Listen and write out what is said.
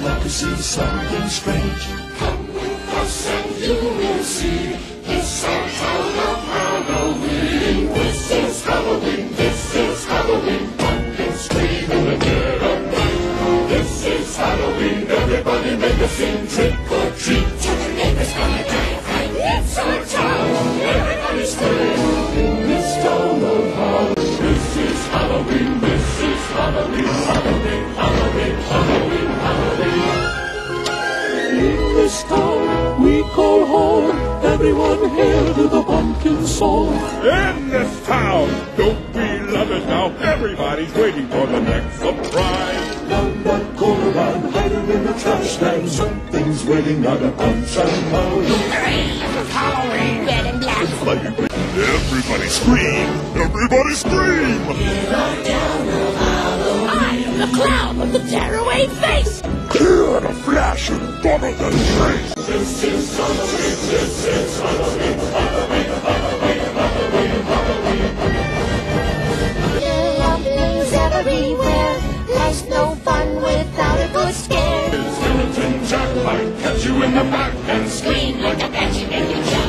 something strange. Come with us and you will see. It's our town of Halloween. This is Halloween. This is Halloween. Pumpkin screaming the dead of night. This is Halloween. Everybody make a scene. Trick or treat. In this town we call home. Everyone hail to the pumpkin song. In this town, don't we love it now? Everybody's waiting for the next surprise. Down that corner and hiding in the trash can. Something's waiting out a punch and Halloween. Red and black. Everybody scream! Everybody scream! I am the clown with the tearaway face appear in a flash in front the train. This Skeleton Jack might catch you in the back and scream like a bat, you make